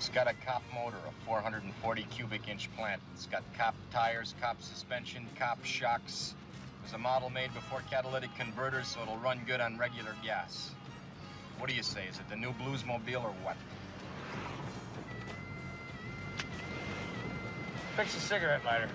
It's got a cop motor, a 440 cubic inch plant. It's got cop tires, cop suspension, cop shocks. It was a model made before catalytic converters, so it'll run good on regular gas. What do you say? Is it the new Bluesmobile or what? Fix the cigarette lighter.